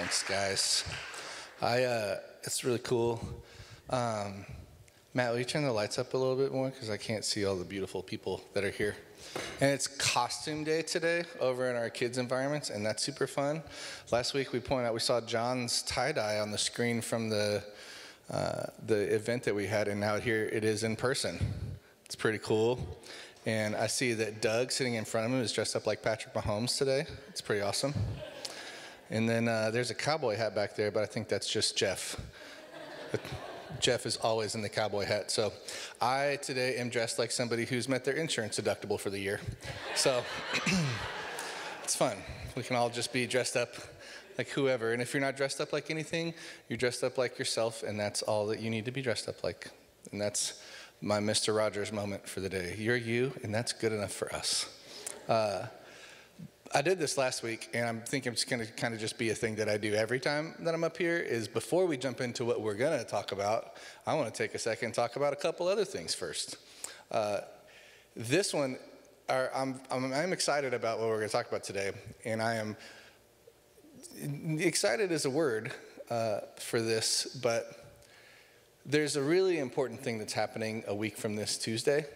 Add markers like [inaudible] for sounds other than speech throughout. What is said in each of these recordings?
Thanks, guys. I uh, it's really cool. Um, Matt, will you turn the lights up a little bit more because I can't see all the beautiful people that are here. And it's costume day today over in our kids' environments, and that's super fun. Last week we pointed out we saw John's tie dye on the screen from the uh, the event that we had, and now here it is in person. It's pretty cool. And I see that Doug sitting in front of him is dressed up like Patrick Mahomes today. It's pretty awesome. And then uh, there's a cowboy hat back there, but I think that's just Jeff. Jeff is always in the cowboy hat. So I today am dressed like somebody who's met their insurance deductible for the year. So [clears throat] it's fun. We can all just be dressed up like whoever. And if you're not dressed up like anything, you're dressed up like yourself, and that's all that you need to be dressed up like. And that's my Mr. Rogers moment for the day. You're you, and that's good enough for us. Uh, I did this last week, and I'm thinking it's going to kind of just be a thing that I do every time that I'm up here. Is before we jump into what we're going to talk about, I want to take a second and talk about a couple other things first. Uh, this one, are, I'm, I'm, I'm excited about what we're going to talk about today, and I am excited is a word uh, for this, but there's a really important thing that's happening a week from this Tuesday.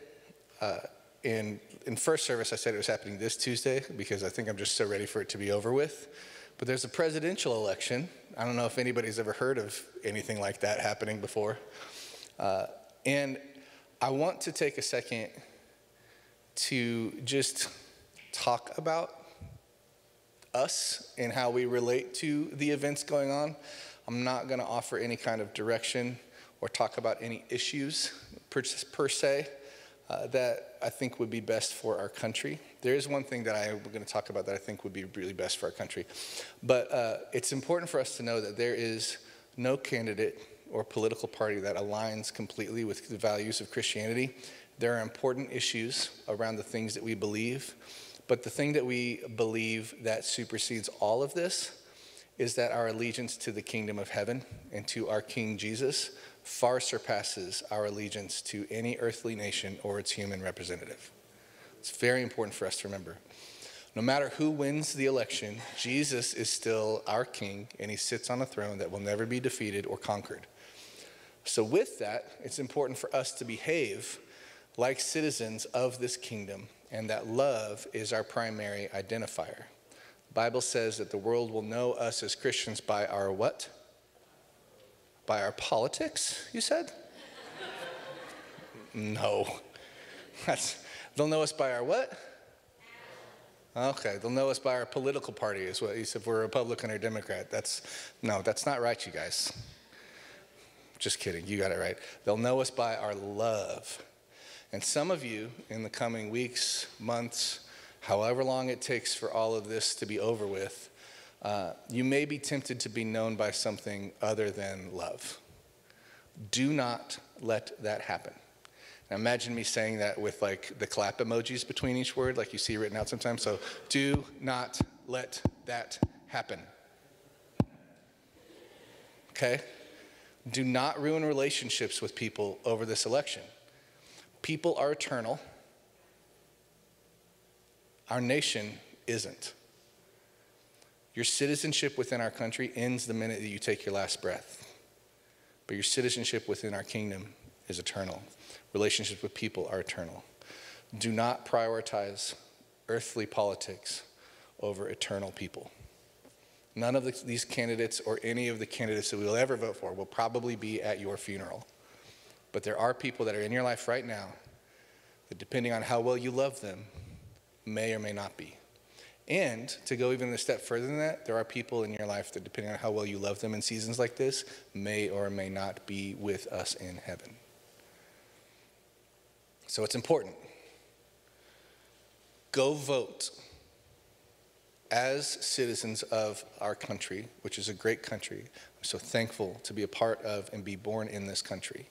Uh, in, in first service, I said it was happening this Tuesday because I think I'm just so ready for it to be over with. But there's a presidential election. I don't know if anybody's ever heard of anything like that happening before. Uh, and I want to take a second to just talk about us and how we relate to the events going on. I'm not going to offer any kind of direction or talk about any issues per, per se uh, that I think would be best for our country. There is one thing that I'm going to talk about that I think would be really best for our country. But uh, it's important for us to know that there is no candidate or political party that aligns completely with the values of Christianity. There are important issues around the things that we believe. But the thing that we believe that supersedes all of this is that our allegiance to the kingdom of heaven and to our King Jesus far surpasses our allegiance to any earthly nation or its human representative. It's very important for us to remember. No matter who wins the election, Jesus is still our king, and he sits on a throne that will never be defeated or conquered. So, with that, it's important for us to behave like citizens of this kingdom, and that love is our primary identifier. The Bible says that the world will know us as Christians by our what? By our politics, you said? no. That's, they'll know us by our what? Okay, they'll know us by our political party, is what you said. If we're Republican or Democrat, that's no, that's not right, you guys. Just kidding, you got it right. They'll know us by our love. And some of you, in the coming weeks, months, however long it takes for all of this to be over with, uh, you may be tempted to be known by something other than love. Do not let that happen. Now imagine me saying that with like the clap emojis between each word, like you see written out sometimes. So do not let that happen. Okay? Do not ruin relationships with people over this election. People are eternal. Our nation isn't. Your citizenship within our country ends the minute that you take your last breath. But your citizenship within our kingdom is eternal. Relationships with people are eternal. Do not prioritize earthly politics over eternal people. None of the, these candidates or any of the candidates that we will ever vote for will probably be at your funeral. But there are people that are in your life right now that, depending on how well you love them, may or may not be. And to go even a step further than that, there are people in your life that, depending on how well you love them in seasons like this, may or may not be with us in heaven. So it's important. Go vote as citizens of our country, which is a great country. I'm so thankful to be a part of and be born in this country.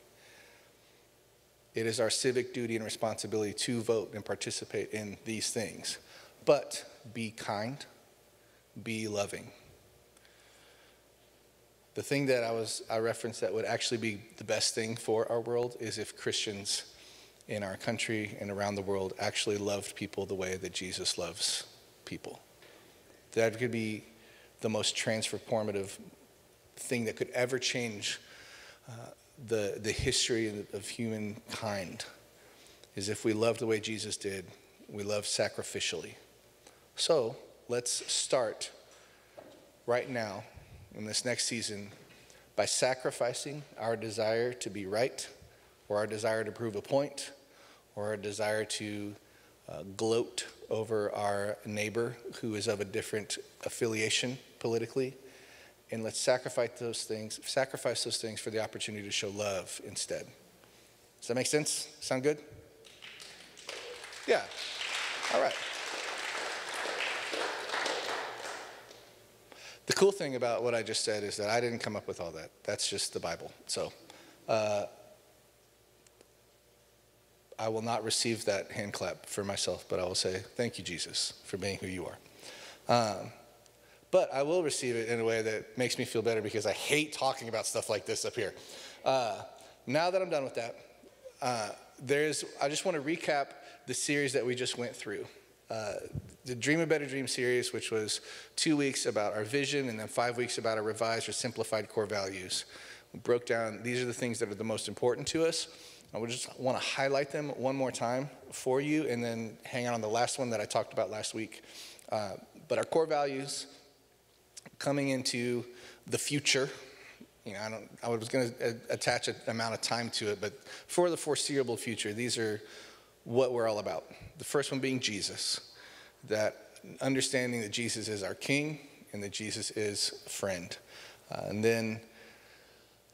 It is our civic duty and responsibility to vote and participate in these things. But be kind, be loving. The thing that I was I referenced that would actually be the best thing for our world is if Christians in our country and around the world actually loved people the way that Jesus loves people. That could be the most transformative thing that could ever change uh, the, the history of humankind is if we love the way Jesus did, we love sacrificially. So let's start right now in this next season by sacrificing our desire to be right or our desire to prove a point or our desire to uh, gloat over our neighbor who is of a different affiliation politically. And let's sacrifice those things sacrifice those things for the opportunity to show love instead. Does that make sense? Sound good? Yeah. All right the cool thing about what i just said is that i didn't come up with all that that's just the bible so uh, I will not receive that hand clap for myself, but I will say, Thank you, Jesus, for being who you are. Um, but I will receive it in a way that makes me feel better because I hate talking about stuff like this up here. Uh, now that I'm done with that, uh, there's, I just want to recap the series that we just went through. Uh, the Dream a Better Dream series, which was two weeks about our vision and then five weeks about our revised or simplified core values. We broke down, these are the things that are the most important to us. I would just want to highlight them one more time for you and then hang out on the last one that I talked about last week. Uh, but our core values, coming into the future. You know, I don't. I was going to attach an amount of time to it, but for the foreseeable future, these are what we're all about. The first one being Jesus, that understanding that Jesus is our King and that Jesus is a friend, uh, and then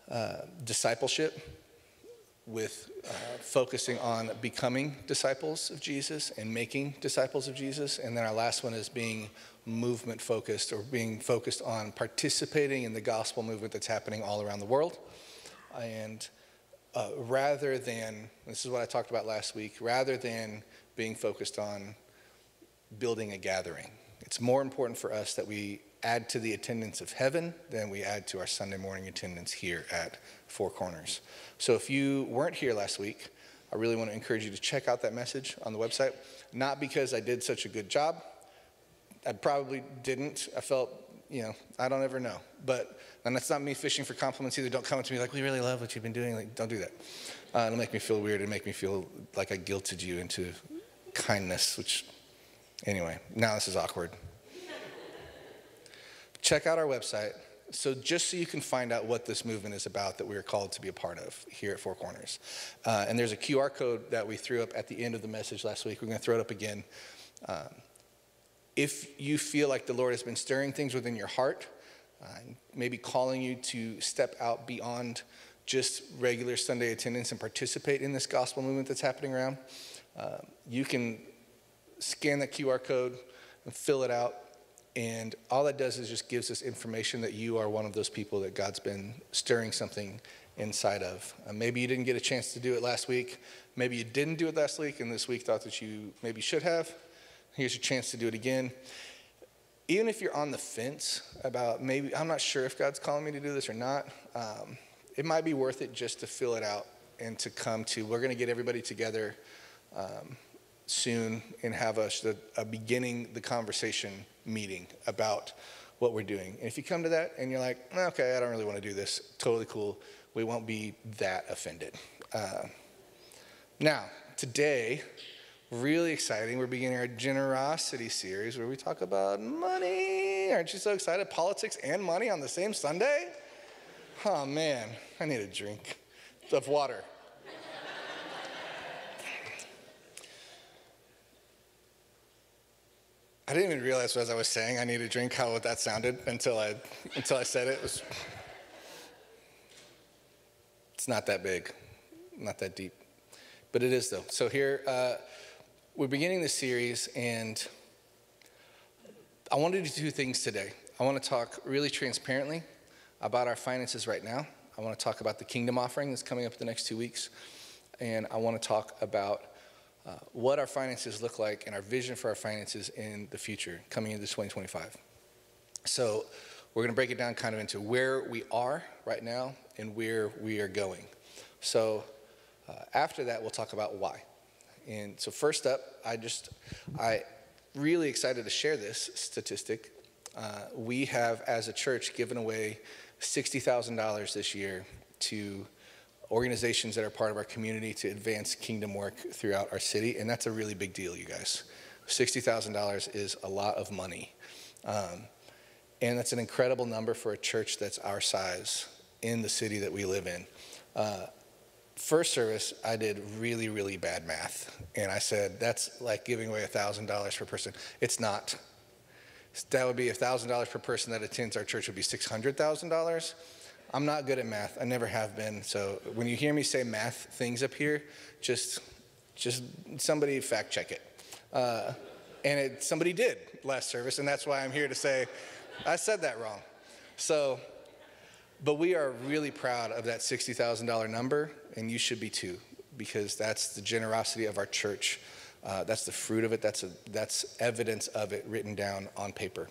uh, discipleship with uh, focusing on becoming disciples of Jesus and making disciples of Jesus. And then our last one is being movement focused or being focused on participating in the gospel movement that's happening all around the world. And uh, rather than, this is what I talked about last week, rather than being focused on building a gathering, it's more important for us that we add to the attendance of heaven than we add to our Sunday morning attendance here at Four Corners. So if you weren't here last week, I really want to encourage you to check out that message on the website. Not because I did such a good job, I probably didn't. I felt, you know, I don't ever know. But, and that's not me fishing for compliments either. Don't come to me like, we really love what you've been doing. Like, don't do that. Uh, it'll make me feel weird and make me feel like I guilted you into kindness, which, anyway, now this is awkward. Check out our website. So, just so you can find out what this movement is about that we are called to be a part of here at Four Corners. Uh, and there's a QR code that we threw up at the end of the message last week. We're going to throw it up again. Um, if you feel like the Lord has been stirring things within your heart, uh, maybe calling you to step out beyond just regular Sunday attendance and participate in this gospel movement that's happening around, uh, you can scan that QR code and fill it out. And all that does is just gives us information that you are one of those people that God's been stirring something inside of. Uh, maybe you didn't get a chance to do it last week. Maybe you didn't do it last week, and this week thought that you maybe should have. Here's your chance to do it again. Even if you're on the fence about maybe, I'm not sure if God's calling me to do this or not, um, it might be worth it just to fill it out and to come to, we're going to get everybody together um, soon and have a, a beginning the conversation meeting about what we're doing. And if you come to that and you're like, okay, I don't really want to do this, totally cool. We won't be that offended. Uh, now, today, really exciting. We're beginning our generosity series where we talk about money. Aren't you so excited? Politics and money on the same Sunday? Oh man, I need a drink of water. I didn't even realize as I was saying I need a drink how that sounded until I until I said it. it was, it's not that big, not that deep, but it is though. So here. Uh, we're beginning this series, and I want to do two things today. I want to talk really transparently about our finances right now. I want to talk about the kingdom offering that's coming up in the next two weeks. And I want to talk about uh, what our finances look like and our vision for our finances in the future coming into 2025. So we're going to break it down kind of into where we are right now and where we are going. So uh, after that, we'll talk about why. And so first up, I just, I really excited to share this statistic. uh, we have, as a church, given away $60,000 this year to organizations that are part of our community to advance kingdom work throughout our city. And that's a really big deal, you guys. $60,000 is a lot of money. Um, and that's an incredible number for a church that's our size in the city that we live in. Uh, first service, I did really, really bad math. And I said, that's like giving away $1,000 per person. It's not. That would be $1,000 per person that attends our church would be $600,000. I'm not good at math. I never have been. So when you hear me say math things up here, just, just somebody fact check it. Uh, and it, somebody did last service, and that's why I'm here to say I said that wrong. So, but we are really proud of that $60,000 number, and you should be too, because that's the generosity of our church. Uh, that's the fruit of it. That's, a, that's evidence of it written down on paper.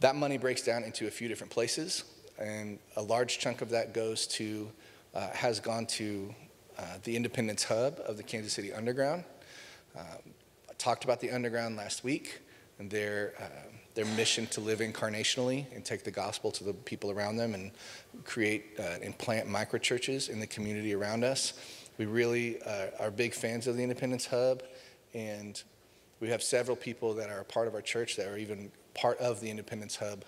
That money breaks down into a few different places, and a large chunk of that goes to, uh, has gone to uh, the Independence Hub of the Kansas City Underground. Um, I talked about the Underground last week and their, uh, their mission to live incarnationally and take the gospel to the people around them and create uh, and plant microchurches in the community around us. We really uh, are big fans of the Independence Hub and we have several people that are a part of our church that are even part of the Independence Hub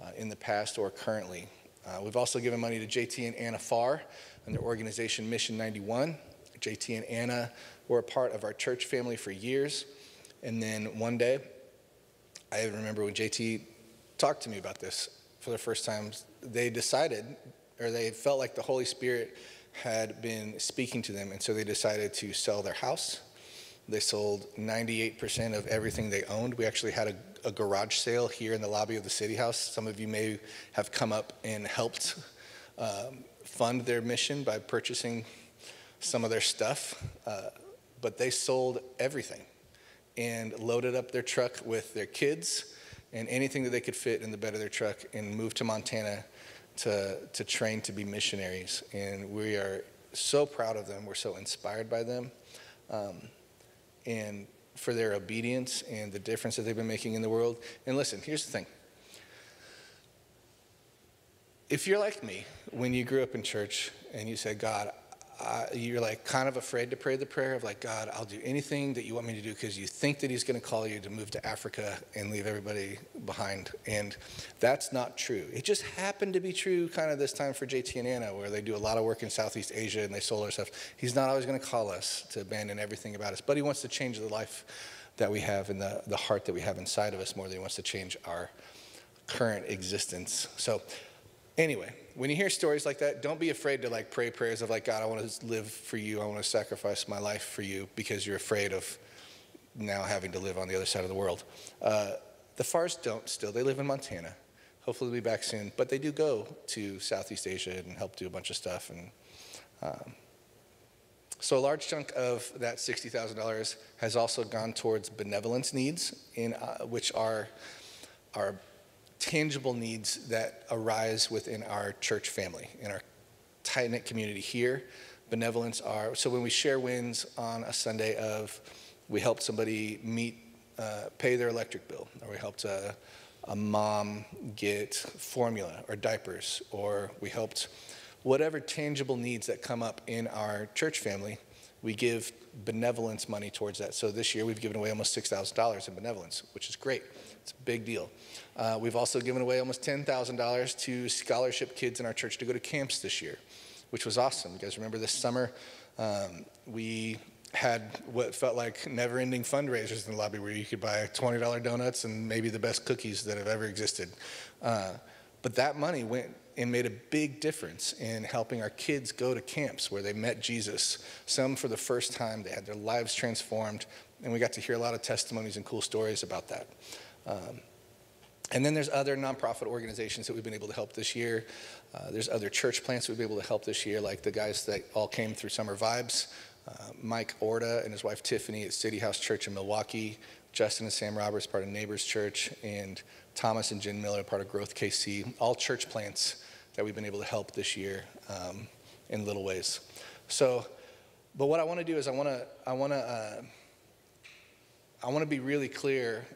uh, in the past or currently. Uh, we've also given money to JT and Anna Farr and their organization Mission 91. JT and Anna were a part of our church family for years. And then one day, I remember when JT talked to me about this for the first time, they decided, or they felt like the Holy Spirit had been speaking to them, and so they decided to sell their house they sold 98% of everything they owned. We actually had a, a, garage sale here in the lobby of the City House. Some of you may have come up and helped um, fund their mission by purchasing some of their stuff. Uh, but they sold everything and loaded up their truck with their kids and anything that they could fit in the bed of their truck and moved to Montana to, to train to be missionaries. And we are so proud of them. We're so inspired by them. Um, and for their obedience and the difference that they've been making in the world. And listen, here's the thing. If you're like me, when you grew up in church and you said, God, uh, you're like kind of afraid to pray the prayer of like, God, I'll do anything that you want me to do because you think that He's going to call you to move to Africa and leave everybody behind. And that's not true. It just happened to be true kind of this time for JT and Anna, where they do a lot of work in Southeast Asia and they sold our stuff. He's not always going to call us to abandon everything about us, but He wants to change the life that we have and the, the heart that we have inside of us more than He wants to change our current existence. So, Anyway, when you hear stories like that, don't be afraid to like pray prayers of like, God, I want to live for you. I want to sacrifice my life for you because you're afraid of now having to live on the other side of the world. Uh, the Farrs don't still. They live in Montana. Hopefully they'll be back soon. But they do go to Southeast Asia and help do a bunch of stuff. And um, so a large chunk of that $60,000 has also gone towards benevolence needs, in, uh, which are, are tangible needs that arise within our church family, in our tight knit community here. Benevolence are so when we share wins on a Sunday of we helped somebody meet, uh, pay their electric bill, or we helped a, a mom get formula or diapers, or we helped whatever tangible needs that come up in our church family, we give benevolence money towards that. So this year we've given away almost $6,000 in benevolence, which is great. It's a big deal. Uh, we've also given away almost $10,000 to scholarship kids in our church to go to camps this year, which was awesome. You guys remember this summer? Um, we had what felt like never ending fundraisers in the lobby where you could buy $20 donuts and maybe the best cookies that have ever existed. Uh, but that money went and made a big difference in helping our kids go to camps where they met Jesus. Some for the first time, they had their lives transformed, and we got to hear a lot of testimonies and cool stories about that. Um, and then there's other nonprofit organizations that we've been able to help this year. Uh, there's other church plants we've been able to help this year, like the guys that all came through Summer Vibes. Uh, Mike Orta and his wife Tiffany at City House Church in Milwaukee. Justin and Sam Roberts, part of Neighbors Church, and Thomas and Jen Miller, part of Growth KC. All church plants that we've been able to help this year um, in little ways. So, but what I want to do is I want to I want to uh, I want to be really clear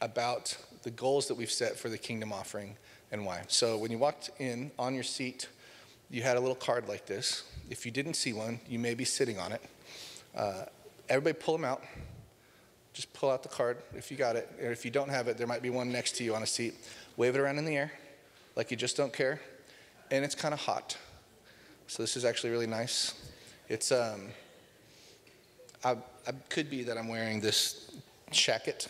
about the goals that we've set for the kingdom offering and why. So when you walked in on your seat, you had a little card like this. If you didn't see one, you may be sitting on it. Uh, everybody pull them out. Just pull out the card if you got it. Or if you don't have it, there might be one next to you on a seat. Wave it around in the air like you just don't care. And it's kind of hot. So this is actually really nice. It's, um, I, I could be that I'm wearing this shacket,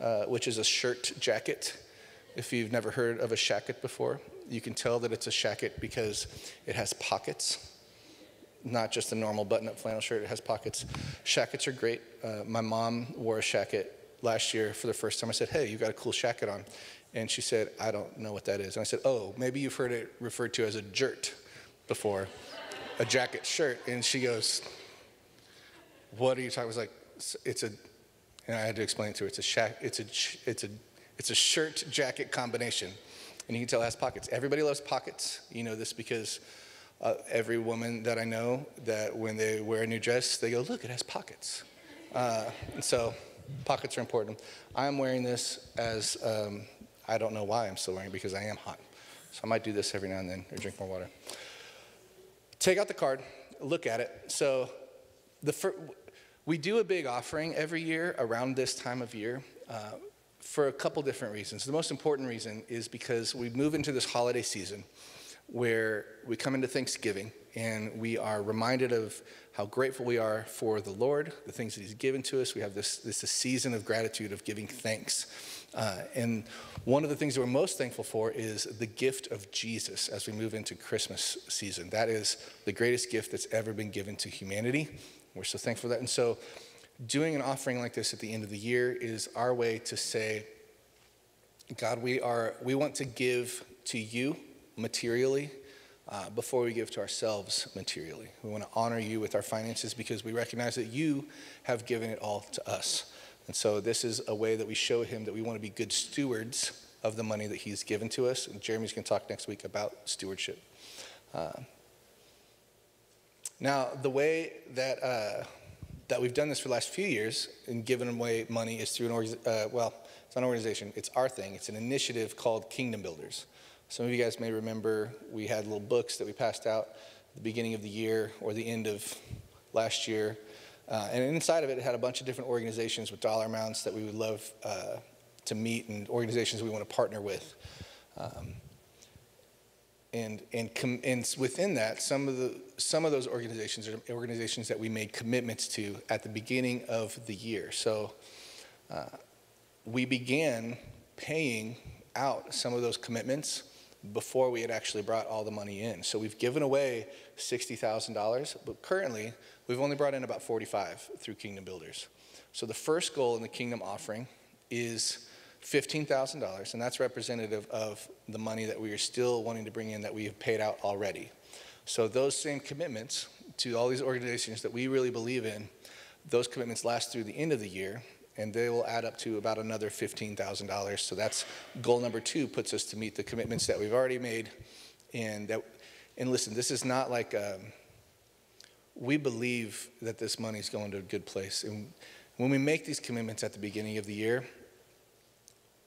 uh, which is a shirt jacket. If you've never heard of a shacket before, you can tell that it's a shacket because it has pockets not just a normal button-up flannel shirt. It has pockets. Shackets are great. Uh, my mom wore a shacket last year for the first time. I said, "Hey, you got a cool shacket on," and she said, "I don't know what that is." And I said, "Oh, maybe you've heard it referred to as a jert before, a jacket shirt." And she goes, "What are you talking?" I was like, "It's a," and I had to explain it to her. It's a shack. It's a. It's a. It's a shirt jacket combination, and you can tell it has pockets. Everybody loves pockets. You know this because uh, every woman that I know that when they wear a new dress, they go, look, it has pockets. Uh, and so pockets are important. I'm wearing this as, um, I don't know why I'm still wearing it because I am hot. So I might do this every now and then or drink more water. Take out the card, look at it. So the fir- we do a big offering every year around this time of year. Uh, for a couple different reasons. The most important reason is because we move into this holiday season where we come into Thanksgiving and we are reminded of how grateful we are for the Lord, the things that He's given to us. We have this, this season of gratitude, of giving thanks. Uh, and one of the things that we're most thankful for is the gift of Jesus as we move into Christmas season. That is the greatest gift that's ever been given to humanity. We're so thankful for that. And so, doing an offering like this at the end of the year is our way to say, God, we, are, we want to give to you materially uh, before we give to ourselves materially. We want to honor you with our finances because we recognize that you have given it all to us. And so this is a way that we show him that we want to be good stewards of the money that he's given to us. And Jeremy's going to talk next week about stewardship. Uh, now, the way that, uh, that we've done this for the last few years and given away money is through an, uh, well, it's not an organization, it's our thing. It's an initiative called Kingdom Builders. Some of you guys may remember we had little books that we passed out at the beginning of the year or the end of last year. Uh, and inside of it, it had a bunch of different organizations with dollar amounts that we would love uh, to meet and organizations we want to partner with. Um, and, and, com- and within that, some of, the, some of those organizations are organizations that we made commitments to at the beginning of the year. So uh, we began paying out some of those commitments before we had actually brought all the money in. So we've given away $60,000, but currently we've only brought in about 45 through Kingdom Builders. So the first goal in the Kingdom offering is $15,000, and that's representative of the money that we are still wanting to bring in that we have paid out already. So those same commitments to all these organizations that we really believe in, those commitments last through the end of the year, and they will add up to about another $15,000. So that's goal number two, puts us to meet the commitments that we've already made. And, that, and listen, this is not like, um, we believe that this money is going to a good place. And when we make these commitments at the beginning of the year,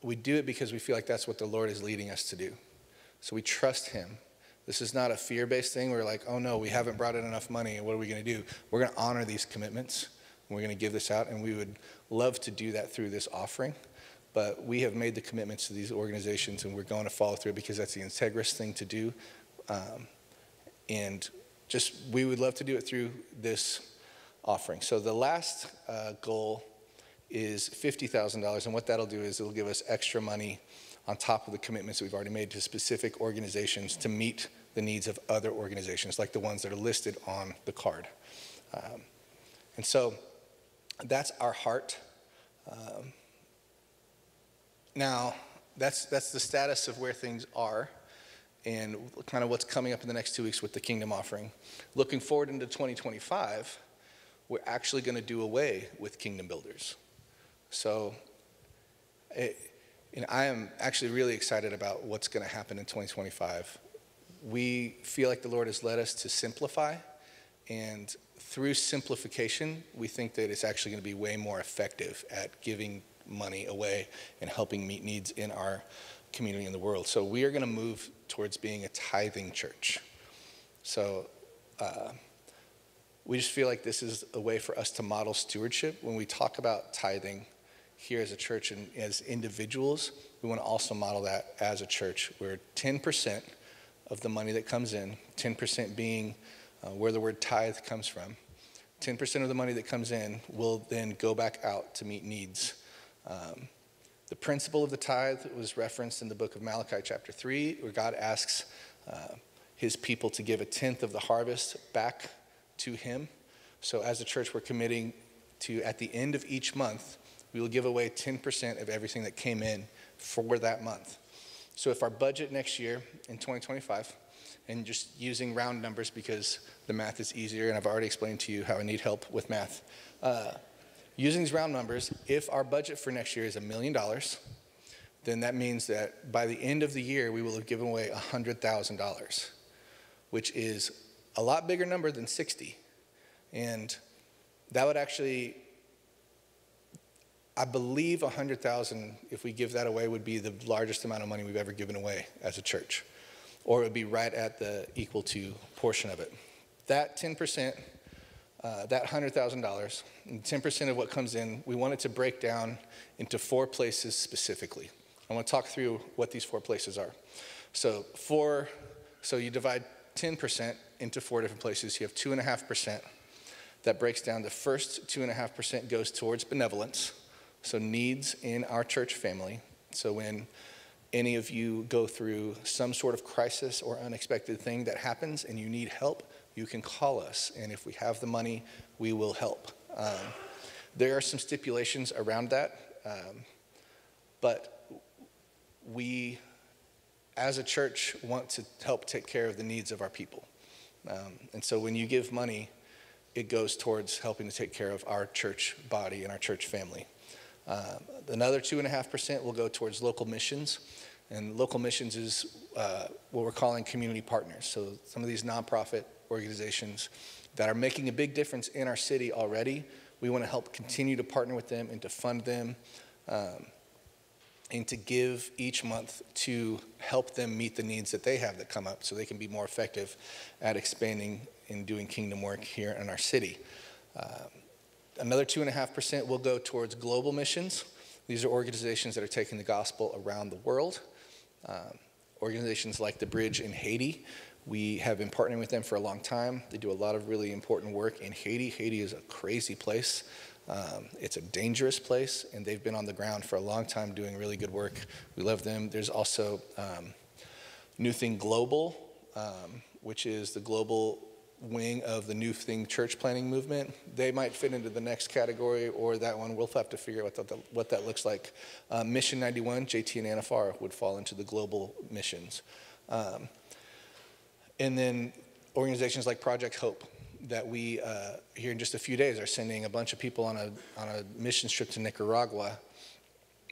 we do it because we feel like that's what the Lord is leading us to do. So we trust Him. This is not a fear based thing. We're like, oh no, we haven't brought in enough money, what are we going to do? We're going to honor these commitments. We're going to give this out, and we would love to do that through this offering. But we have made the commitments to these organizations, and we're going to follow through because that's the integrous thing to do. Um, and just we would love to do it through this offering. So the last uh, goal is $50,000, and what that'll do is it'll give us extra money on top of the commitments we've already made to specific organizations to meet the needs of other organizations, like the ones that are listed on the card. Um, and so that's our heart. Um, now, that's, that's the status of where things are and kind of what's coming up in the next two weeks with the kingdom offering. Looking forward into 2025, we're actually going to do away with kingdom builders. So, it, you know, I am actually really excited about what's going to happen in 2025. We feel like the Lord has led us to simplify and through simplification, we think that it's actually going to be way more effective at giving money away and helping meet needs in our community in the world. So we are going to move towards being a tithing church. So uh, we just feel like this is a way for us to model stewardship. When we talk about tithing here as a church and as individuals, we want to also model that as a church where 10% of the money that comes in, 10% being uh, where the word tithe comes from, 10% of the money that comes in will then go back out to meet needs. Um, the principle of the tithe was referenced in the book of Malachi, chapter 3, where God asks uh, his people to give a tenth of the harvest back to him. So, as a church, we're committing to, at the end of each month, we will give away 10% of everything that came in for that month. So, if our budget next year in 2025, and just using round numbers because the math is easier, and I've already explained to you how I need help with math. Uh, using these round numbers, if our budget for next year is a million dollars, then that means that by the end of the year, we will have given away $100,000, which is a lot bigger number than 60. And that would actually, I believe 100,000, if we give that away, would be the largest amount of money we've ever given away as a church. Or it would be right at the equal to portion of it. That 10%, uh, that $100,000, 10% of what comes in, we want it to break down into four places specifically. I want to talk through what these four places are. So, four, so you divide 10% into four different places. You have 2.5%. That breaks down the first 2.5% goes towards benevolence, so needs in our church family. So when any of you go through some sort of crisis or unexpected thing that happens and you need help, you can call us. And if we have the money, we will help. Um, there are some stipulations around that, um, but we, as a church, want to help take care of the needs of our people. Um, and so when you give money, it goes towards helping to take care of our church body and our church family. Um, another 2.5% will go towards local missions. And local missions is uh, what we're calling community partners. So some of these nonprofit organizations that are making a big difference in our city already, we want to help continue to partner with them and to fund them. Um, and to give each month to help them meet the needs that they have that come up so they can be more effective at expanding and doing kingdom work here in our city. Um, another 2.5% will go towards global missions. These are organizations that are taking the gospel around the world. Um, organizations like the Bridge in Haiti, we have been partnering with them for a long time. They do a lot of really important work in Haiti. Haiti is a crazy place. Um, it's a dangerous place, and they've been on the ground for a long time doing really good work. We love them. There's also um, New Thing Global, um, which is the global wing of the New Thing church planting movement. They might fit into the next category, or that one. We'll have to figure out what that, what that looks like. Uh, Mission 91, JT and Anna Farr would fall into the global missions. Um, and then organizations like Project Hope that we, uh, here in just a few days, are sending a bunch of people on a, on a mission trip to Nicaragua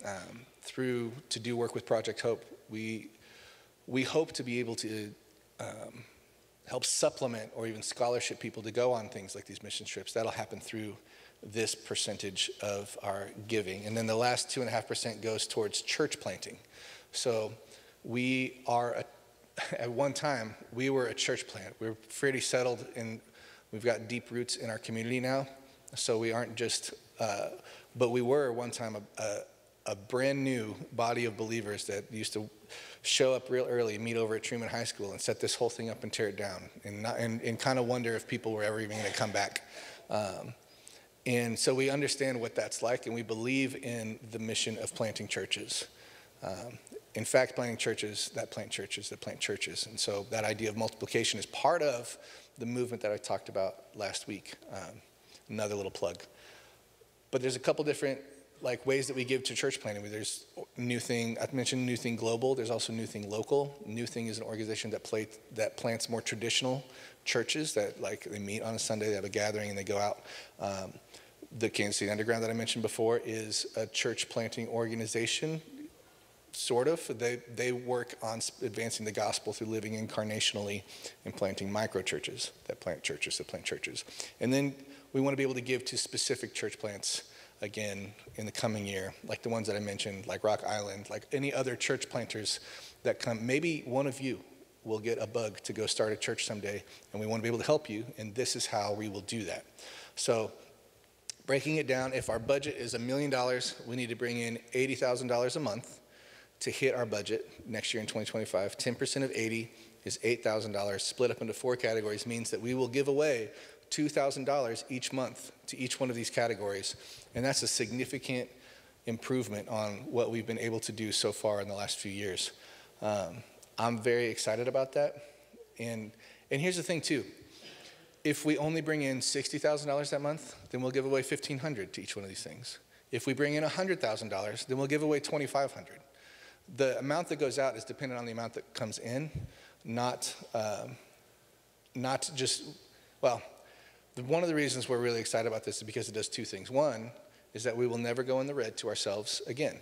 um, through to do work with Project Hope. We, we hope to be able to um, help supplement or even scholarship people to go on things like these mission trips. That'll happen through this percentage of our giving. And then the last 2.5% goes towards church planting. So we are, a, [laughs] at one time, we were a church plant. We are pretty settled and we've got deep roots in our community now. So we aren't just, uh, but we were one time a, a, a brand new body of believers that used to show up real early, meet over at Truman High School, and set this whole thing up and tear it down, and, and, and kind of wonder if people were ever even going to come back. Um, and so we understand what that's like, and we believe in the mission of planting churches. Um, in fact, planting churches that plant churches that plant churches. And so that idea of multiplication is part of the movement that I talked about last week. Um, another little plug. But there's a couple different like ways that we give to church planting. There's New Thing, I mentioned New Thing Global, there's also New Thing Local. New Thing is an organization that, play, that plants more traditional churches that like they meet on a Sunday, they have a gathering and they go out. Um, the Kansas City Underground that I mentioned before is a church planting organization, sort of. They, they work on advancing the gospel through living incarnationally and planting micro churches that plant churches that plant churches. And then we want to be able to give to specific church plants again in the coming year, like the ones that I mentioned, like Rock Island, like any other church planters that come. Maybe one of you will get a bug to go start a church someday, and we want to be able to help you, and this is how we will do that. So, breaking it down, if our budget is a million dollars, we need to bring in $80,000 a month to hit our budget next year in 2025. 10% of 80 is $8,000. Split up into four categories means that we will give away $2,000 each month to each one of these categories. And that's a significant improvement on what we've been able to do so far in the last few years. Um, I'm very excited about that. And, and here's the thing, too. If we only bring in $60,000 that month, then we'll give away $1,500 to each one of these things. If we bring in $100,000, then we'll give away $2,500. The amount that goes out is dependent on the amount that comes in, not, um, not just, well, one of the reasons we're really excited about this is because it does two things. One is that we will never go in the red to ourselves again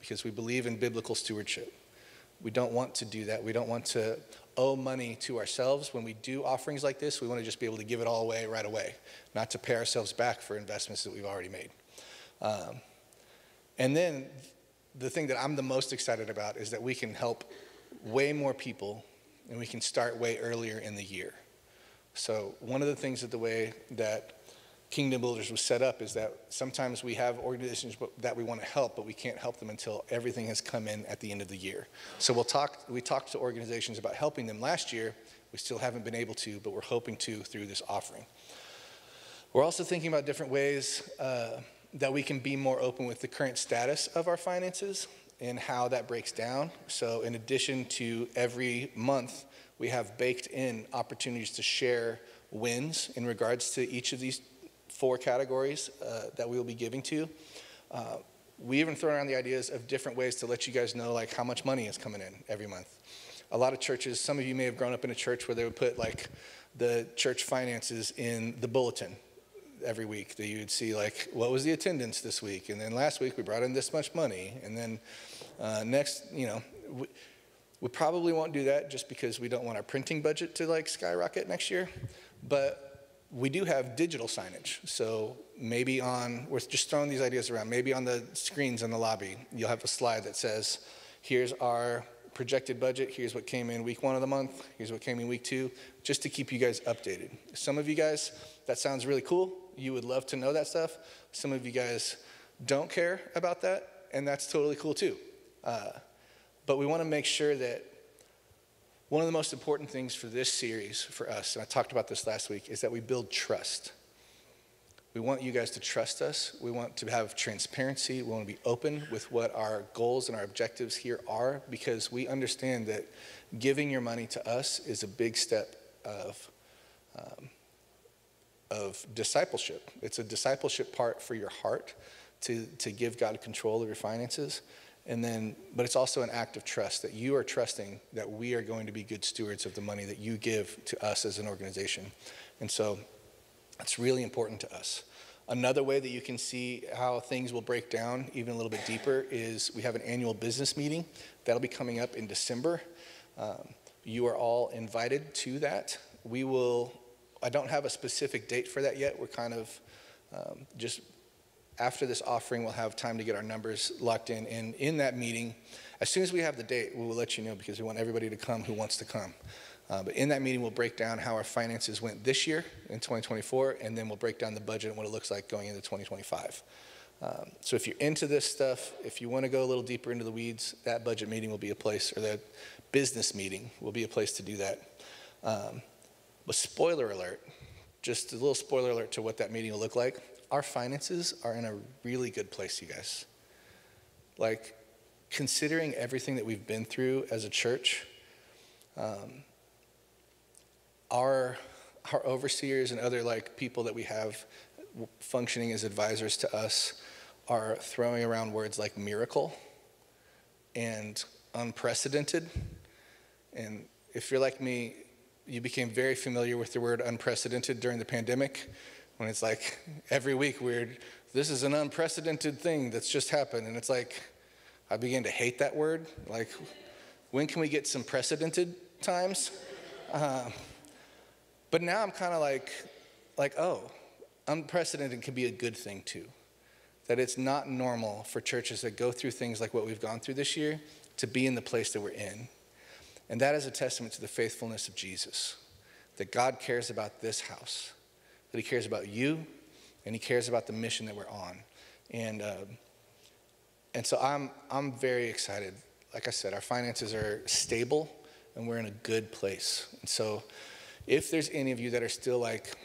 because we believe in biblical stewardship. We don't want to do that. We don't want to owe money to ourselves. When we do offerings like this, we want to just be able to give it all away right away, not to pay ourselves back for investments that we've already made. Um, and then the thing that I'm the most excited about is that we can help way more people and we can start way earlier in the year. So one of the things that the way that Kingdom Builders was set up is that sometimes we have organizations that we want to help, but we can't help them until everything has come in at the end of the year. So we'll talk, we talked to organizations about helping them last year. We still haven't been able to, but we're hoping to through this offering. We're also thinking about different ways uh, that we can be more open with the current status of our finances and how that breaks down. So in addition to every month we have baked in opportunities to share wins in regards to each of these four categories uh, that we will be giving to. Uh, we even throw around the ideas of different ways to let you guys know like how much money is coming in every month. A lot of churches, some of you may have grown up in a church where they would put like the church finances in the bulletin every week that you'd see like what was the attendance this week and then last week we brought in this much money and then uh, next you know we, we probably won't do that just because we don't want our printing budget to like skyrocket next year. But we do have digital signage. So maybe on, we're just throwing these ideas around, maybe on the screens in the lobby, you'll have a slide that says, here's our projected budget, here's what came in week one of the month, here's what came in week two, just to keep you guys updated. Some of you guys, that sounds really cool. You would love to know that stuff. Some of you guys don't care about that, and that's totally cool too. Uh, but we want to make sure that one of the most important things for this series for us, and I talked about this last week, is that we build trust. We want you guys to trust us. We want to have transparency. We want to be open with what our goals and our objectives here are because we understand that giving your money to us is a big step of, um, of discipleship. It's a discipleship part for your heart to, to give God control of your finances. And then, but it's also an act of trust that you are trusting that we are going to be good stewards of the money that you give to us as an organization. And so it's really important to us. Another way that you can see how things will break down even a little bit deeper is we have an annual business meeting that'll be coming up in December. Um, you are all invited to that. We will, I don't have a specific date for that yet. We're kind of um, just after this offering, we'll have time to get our numbers locked in. And in that meeting, as soon as we have the date, we will let you know because we want everybody to come who wants to come. Uh, but in that meeting, we'll break down how our finances went this year in 2024, and then we'll break down the budget and what it looks like going into 2025. Um, so if you're into this stuff, if you want to go a little deeper into the weeds, that budget meeting will be a place, or that business meeting will be a place to do that. Um, but spoiler alert, just a little spoiler alert to what that meeting will look like our finances are in a really good place, you guys. Like, considering everything that we've been through as a church, um, our, our overseers and other like people that we have functioning as advisors to us are throwing around words like miracle and unprecedented. And if you're like me, you became very familiar with the word unprecedented during the pandemic when it's like every week weird this is an unprecedented thing that's just happened. And it's like i begin to hate that word. Like when can we get some precedented times? Uh, but now i'm kind of like like oh unprecedented can be a good thing too. That it's not normal for churches that go through things like what we've gone through this year to be in the place that we're in. And that is a testament to the faithfulness of Jesus, that God cares about this house, that He cares about you, and He cares about the mission that we're on. And, uh, and so I'm, I'm very excited. Like I said, our finances are stable and we're in a good place. And so if there's any of you that are still like,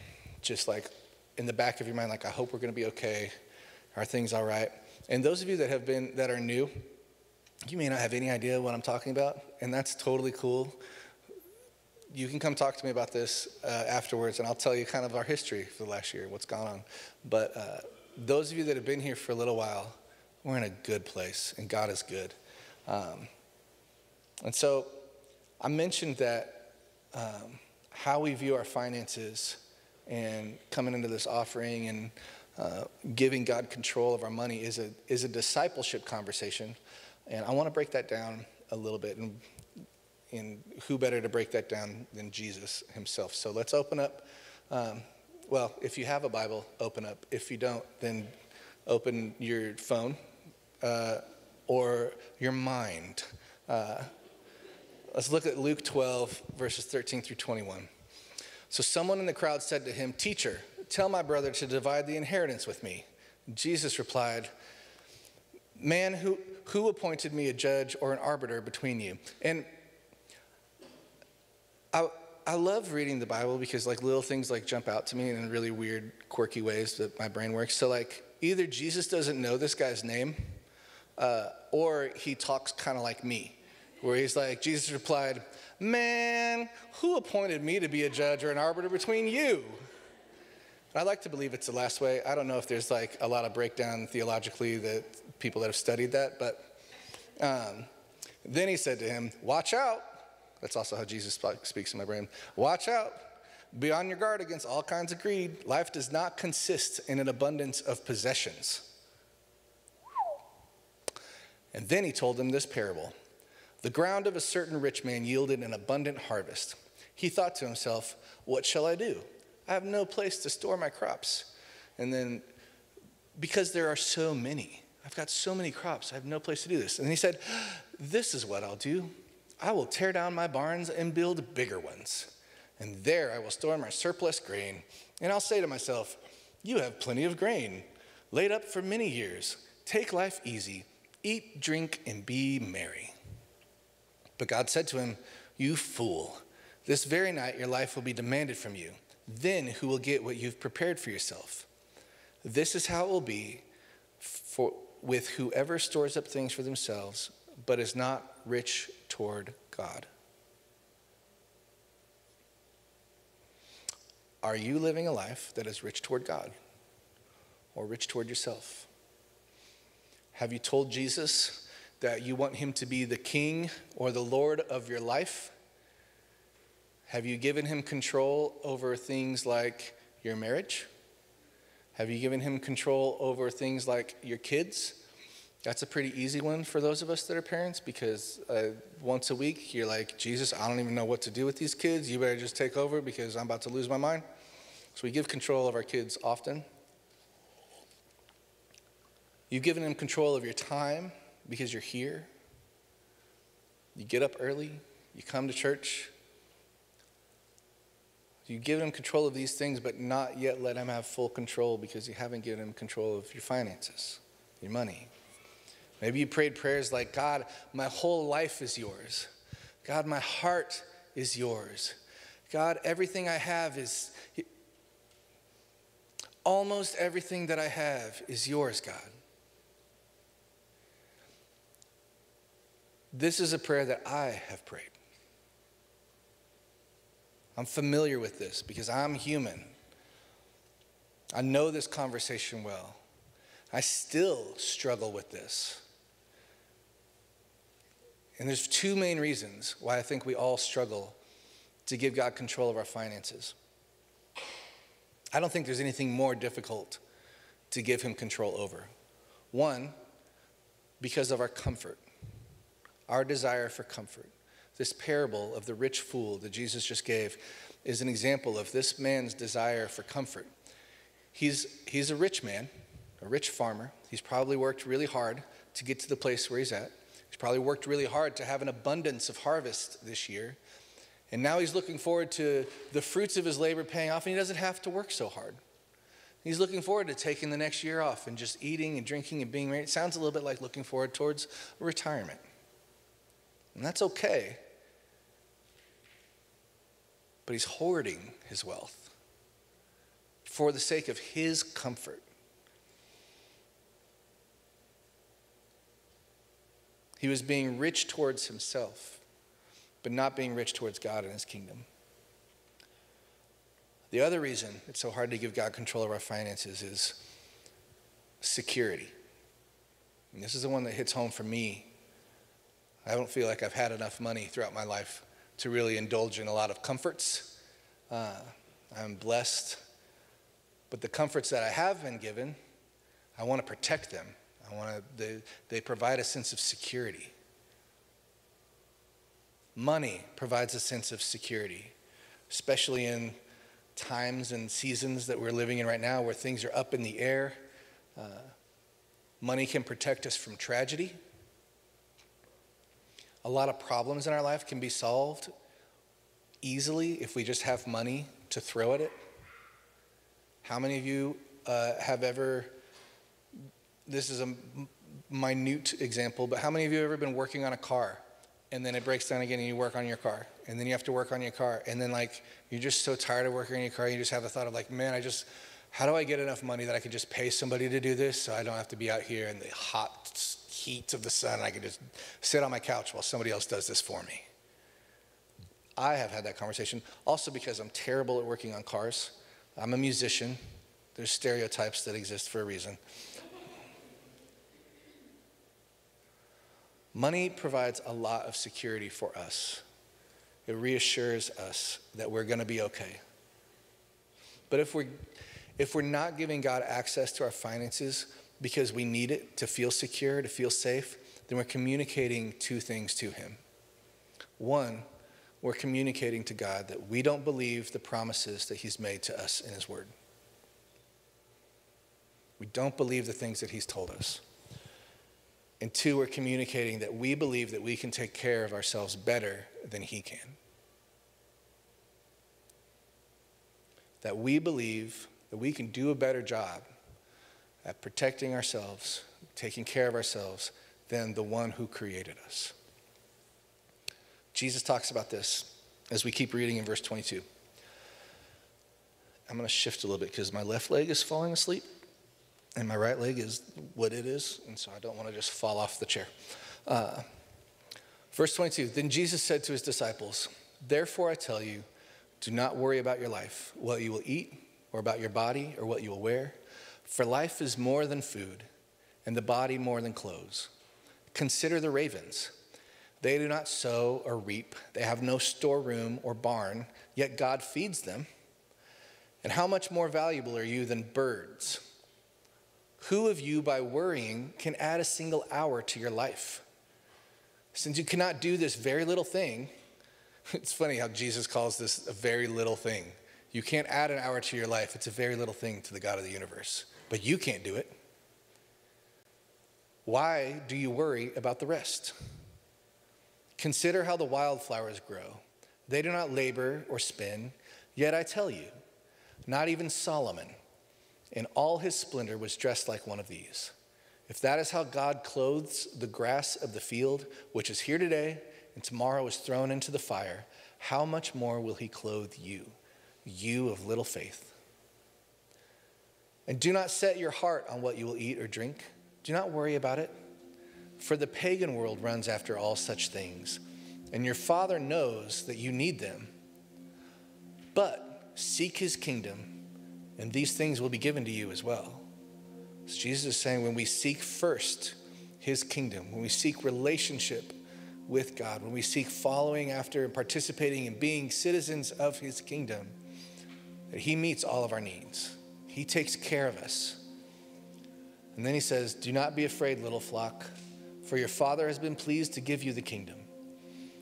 just like in the back of your mind, like, I hope we're going to be okay, are things all right? And those of you that have been, that are new, you may not have any idea what I'm talking about, and that's totally cool. You can come talk to me about this uh, afterwards, and I'll tell you kind of our history for the last year, what's gone on. But uh, those of you that have been here for a little while, we're in a good place, and God is good. Um, and so I mentioned that um, how we view our finances and coming into this offering and uh, giving God control of our money is a, is a discipleship conversation. And I want to break that down a little bit. And, and who better to break that down than Jesus himself? So let's open up. Um, well, if you have a Bible, open up. If you don't, then open your phone uh, or your mind. Uh, let's look at Luke 12, verses 13 through 21. So someone in the crowd said to him, Teacher, Tell my brother to divide the inheritance with me. Jesus replied, Man, who, who appointed me a judge or an arbiter between you? And I, I love reading the Bible because like little things like jump out to me in really weird, quirky ways that my brain works. So like either Jesus doesn't know this guy's name, uh, or he talks kind of like me, where he's like, Jesus replied, Man, who appointed me to be a judge or an arbiter between you? I like to believe it's the last way. I don't know if there's like a lot of breakdown theologically that people that have studied that, but um, then he said to him, Watch out. That's also how Jesus speaks in my brain. Watch out. Be on your guard against all kinds of greed. Life does not consist in an abundance of possessions. And then he told them this parable The ground of a certain rich man yielded an abundant harvest. He thought to himself, What shall I do? I have no place to store my crops. And then, because there are so many, I've got so many crops, I have no place to do this. And he said, This is what I'll do I will tear down my barns and build bigger ones. And there I will store my surplus grain. And I'll say to myself, You have plenty of grain, laid up for many years. Take life easy, eat, drink, and be merry. But God said to him, You fool, this very night your life will be demanded from you. Then who will get what you've prepared for yourself? This is how it will be for, with whoever stores up things for themselves, but is not rich toward God. Are you living a life that is rich toward God or rich toward yourself? Have you told Jesus that you want him to be the king or the Lord of your life? Have you given him control over things like your marriage? Have you given him control over things like your kids? That's a pretty easy one for those of us that are parents because uh, once a week you're like, Jesus, I don't even know what to do with these kids. You better just take over because I'm about to lose my mind. So we give control of our kids often. You've given them control of your time because you're here. You get up early, you come to church, you give him control of these things, but not yet let him have full control because you haven't given him control of your finances, your money. Maybe you prayed prayers like, God, my whole life is yours. God, my heart is yours. God, everything I have is, almost everything that I have is yours, God. This is a prayer that I have prayed. I'm familiar with this because I'm human. I know this conversation well. I still struggle with this. And there's two main reasons why I think we all struggle to give God control of our finances. I don't think there's anything more difficult to give Him control over. One, because of our comfort, our desire for comfort. This parable of the rich fool that Jesus just gave is an example of this man's desire for comfort. He's, he's a rich man, a rich farmer. He's probably worked really hard to get to the place where he's at. He's probably worked really hard to have an abundance of harvest this year. And now he's looking forward to the fruits of his labor paying off, and he doesn't have to work so hard. He's looking forward to taking the next year off and just eating and drinking and being married. It sounds a little bit like looking forward towards retirement. And that's okay. But he's hoarding his wealth for the sake of his comfort. He was being rich towards himself, but not being rich towards God and his kingdom. The other reason it's so hard to give God control of our finances is security. And this is the one that hits home for me. I don't feel like I've had enough money throughout my life to really indulge in a lot of comforts. Uh, I'm blessed. But the comforts that I have been given, I want to protect them. I want to, they, they provide a sense of security. Money provides a sense of security, especially in times and seasons that we're living in right now where things are up in the air. Uh, money can protect us from tragedy. A lot of problems in our life can be solved easily if we just have money to throw at it. How many of you uh, have ever this is a minute example, but how many of you have ever been working on a car and then it breaks down again and you work on your car and then you have to work on your car and then like you're just so tired of working on your car you just have the thought of like man i just how do i get enough money that i could just pay somebody to do this so i don't have to be out here in the hot heat of the sun i can just sit on my couch while somebody else does this for me? I have had that conversation also because i'm terrible at working on cars. I'm a musician. There's stereotypes that exist for a reason Money provides a lot of security for us. It reassures us that we're going to be okay. But if we're, if we're not giving God access to our finances because we need it to feel secure, to feel safe, then we're communicating two things to Him. One, we're communicating to God that we don't believe the promises that He's made to us in His Word. We don't believe the things that He's told us. And two, we're communicating that we believe that we can take care of ourselves better than He can. That we believe that we can do a better job at protecting ourselves, taking care of ourselves, than the one who created us. Jesus talks about this as we keep reading in verse 22. I'm going to shift a little bit because my left leg is falling asleep and my right leg is what it is, and so I don't want to just fall off the chair. Uh, verse 22 Then Jesus said to his disciples, Therefore I tell you, do not worry about your life, what you will eat, or about your body, or what you will wear. For life is more than food, and the body more than clothes. Consider the ravens. They do not sow or reap, they have no storeroom or barn, yet God feeds them. And how much more valuable are you than birds? Who of you, by worrying, can add a single hour to your life? Since you cannot do this very little thing, [laughs] it's funny how Jesus calls this a very little thing. You can't add an hour to your life, it's a very little thing to the God of the universe. But you can't do it. Why do you worry about the rest? Consider how the wildflowers grow. They do not labor or spin, yet I tell you, not even Solomon in all his splendor was dressed like one of these. If that is how God clothes the grass of the field, which is here today and tomorrow is thrown into the fire, how much more will he clothe you, you of little faith? And do not set your heart on what you will eat or drink. Do not worry about it, for the pagan world runs after all such things, and your Father knows that you need them. But seek his kingdom and these things will be given to you as well. So Jesus is saying when we seek first his kingdom, when we seek relationship with God, when we seek following after and participating and being citizens of his kingdom, that he meets all of our needs. He takes care of us. And then he says, Do not be afraid, little flock, for your Father has been pleased to give you the kingdom.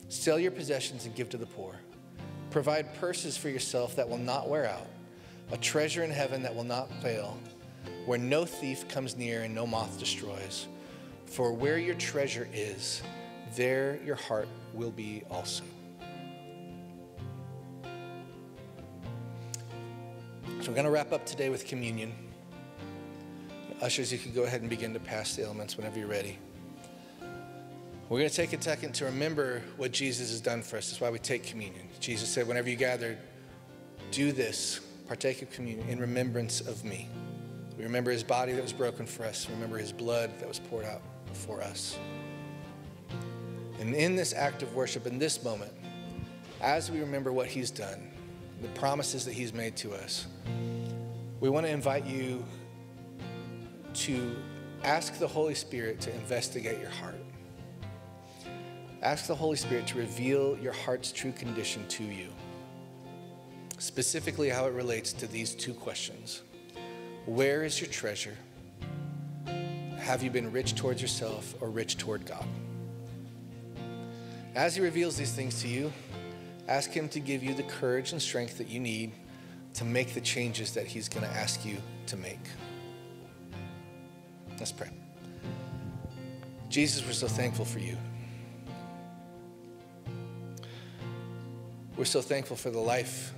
Sell your possessions and give to the poor. Provide purses for yourself that will not wear out a treasure in heaven that will not fail, where no thief comes near and no moth destroys. For where your treasure is, there your heart will be also. So we're going to wrap up today with communion. Ushers, you can go ahead and begin to pass the elements whenever you're ready. We're going to take a second to remember what Jesus has done for us. That's why we take communion. Jesus said, whenever you gather, do this, partake of communion in remembrance of me. We remember his body that was broken for us, remember his blood that was poured out for us. And in this act of worship, in this moment, as we remember what he's done, the promises that he's made to us, we want to invite you to ask the Holy Spirit to investigate your heart. Ask the Holy Spirit to reveal your heart's true condition to you, specifically how it relates to these two questions Where is your treasure? Have you been rich towards yourself or rich toward God? As He reveals these things to you, ask Him to give you the courage and strength that you need to make the changes that He's going to ask you to make. Let's pray. Jesus, we're so thankful for you. We're so thankful for the life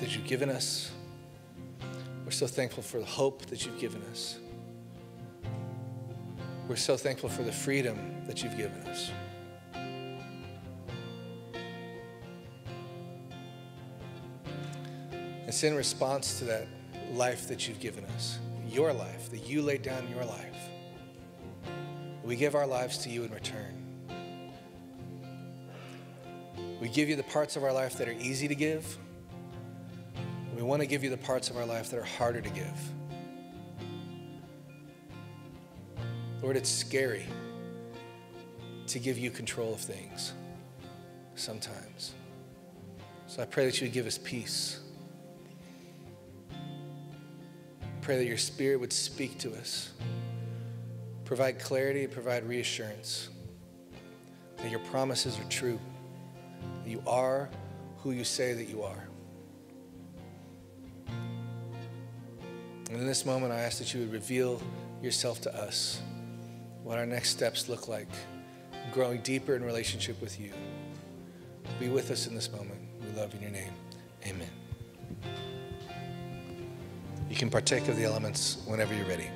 that you've given us. We're so thankful for the hope that you've given us. We're so thankful for the freedom that you've given us. It's in response to that life that you've given us, your life, that you laid down your life. We give our lives to you in return. We give you the parts of our life that are easy to give. We want to give you the parts of our life that are harder to give. Lord, it's scary to give you control of things sometimes. So I pray that you would give us peace. Pray that your spirit would speak to us, provide clarity, provide reassurance that your promises are true, that you are who you say that you are. And in this moment, I ask that you would reveal yourself to us, what our next steps look like, growing deeper in relationship with you. Be with us in this moment. We love in your name. Amen. You can partake of the elements whenever you're ready.